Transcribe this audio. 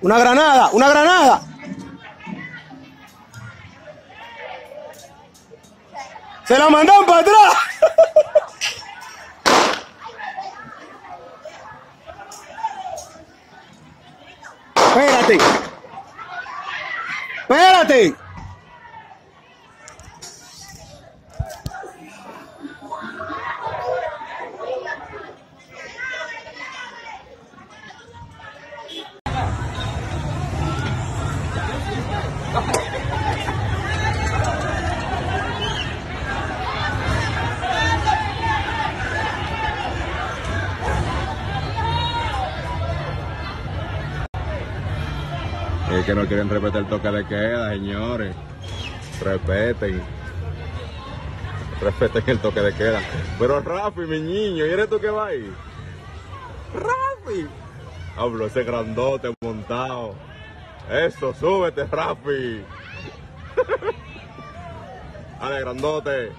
Una granada, una granada. Se la mandan para atrás. Espérate. Espérate. Es que no quieren respetar el toque de queda, señores. Respeten. Respeten el toque de queda. Pero Rafi, mi niño, ¿y eres tú que va ahí? Rafi. Hablo ese grandote montado. Eso, súbete, Rafi. Dale, grandote.